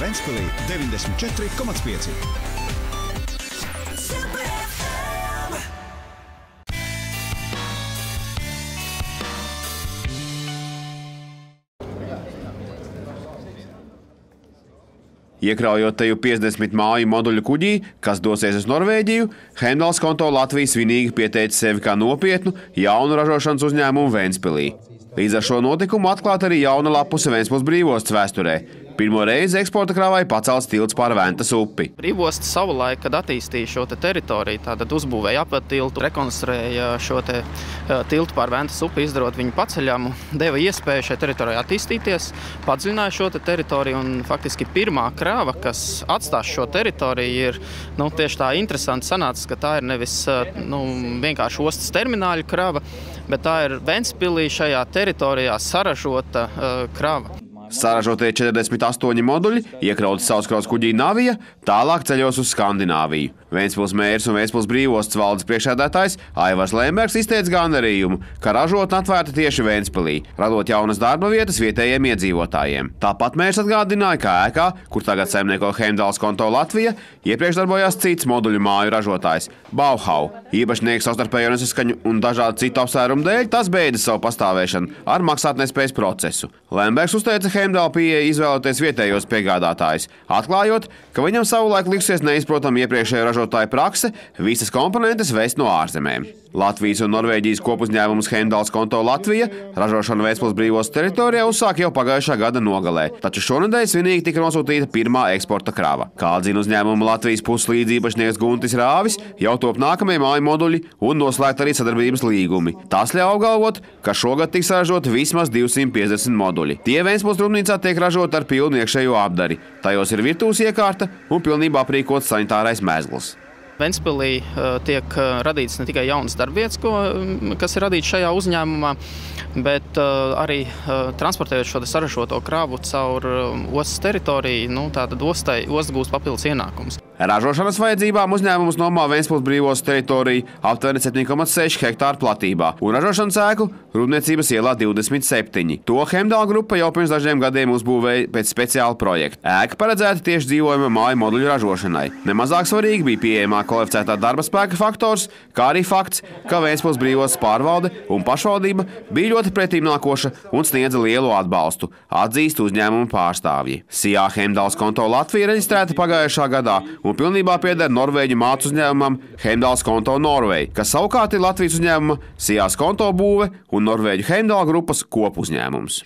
Ventspēlī 94,5. Iekraujot teju 50 māju moduļu kuģī, kas dosies uz Norvēģiju, Hendals konto Latvijas svinīgi pieteica sevi kā nopietnu jaunu ražošanas uzņēmumu Ventspilī. Līdz ar šo notikumu atklāta arī jauna lapuse Ventspils brīvostas vēsturē, Pirmo reizi eksporta kravai pacelts tilts pār Ventas upi. Brīvosts savulaik, kad attīstīja šo te teritoriju, tad uzbūvēja aptiltu, rekonstruēja šo te, uh, tiltu pār Ventas upi, izdarot viņu paceļamu, deva iespēju šai teritorijai attīstīties, padziļināja šo te teritoriju un faktiski pirmā krava, kas atstās šo teritoriju, ir nu, tieši tā interesanti sanāca, ka tā ir nevis nu, vienkārši ostas termināļa krava, bet tā ir Ventspilī šajā teritorijā saražota uh, krava. Saražotie 48 moduļi iekrauti sauskraus kuģī Navija, tālāk ceļos uz Skandināviju. Vēnspils mērs un Vēnspils brīvostas valdes priekšsēdētājs Aivars Lembergs izteica gandarījumu, ka ražotne atvērta tieši Vēnspilī, radot jaunas darba vietas vietējiem iedzīvotājiem. Tāpat mērs atgādināja, ka ēkā, kur tagad saimnieko Heimdals konto Latvija, iepriekš darbojās cits moduļu māju ražotājs – Bauhau. Īpašnieks savstarpējo nesaskaņu un dažādu citu apsvērumu dēļ tas beidza savu pastāvēšanu ar maksātnespējas procesu. Lembergs uzteica Heimdala pieeja izvēloties vietējos piegādātājus, atklājot, ka viņam savulaik liksies neizprotami iepriekšējo ražotāju prakse visas komponentes vest no ārzemēm. Latvijas un Norvēģijas kopuzņēmums Hendals konto Latvija ražošanu Vēstpils brīvos teritorijā uzsāk jau pagājušā gada nogalē, taču šonadēļ svinīgi tika nosūtīta pirmā eksporta krava. Kā atzina uzņēmuma Latvijas puses līdzīpašnieks Guntis Rāvis, jau top nākamie māju moduļi un noslēgt arī sadarbības līgumi. Tas ļauj apgalvot, ka šogad tiks ražoti vismaz 250 moduļi. Tie Vēstpils rūpnīcā tiek ražoti ar pilnu iekšējo apdari. Tajos ir virtuves iekārta un pilnībā aprīkots sanitārais mēsls. Ventspīlī uh, tiek uh, radīts ne tikai jaunas darbvietas, mm, kas ir radīts šajā uzņēmumā, bet uh, arī transportējot šo saražoto kravu caur ostas teritoriju, nu, tātad ostai, osta gūst papildus ienākumus. Ražošanas vajadzībām uzņēmums nomā Vēnspils brīvos teritoriju aptuveni 7,6 hektāru platībā un ražošanas ēku Rūpniecības ielā 27. To Hemdāla grupa jau pirms dažiem gadiem uzbūvēja pēc speciāla projekta. Ēka paredzēta tieši dzīvojama māju moduļu ražošanai. Nemazāk svarīgi bija pieejamā kvalificētā darba spēka faktors, kā arī fakts, ka Vēnspils brīvos pārvalde un pašvaldība bija ļoti pretīmnākoša un sniedza lielu atbalstu, atzīst uzņēmuma pārstāvji. Sijā Hemdāls konto Latvija reģistrēta pagājušā gadā un pilnībā pieder Norvēģu mācu uzņēmumam Heimdals konto Norvēģi, kas savukārt ir Latvijas uzņēmuma Sijās konto būve un Norvēģu Heimdala grupas kopuzņēmums.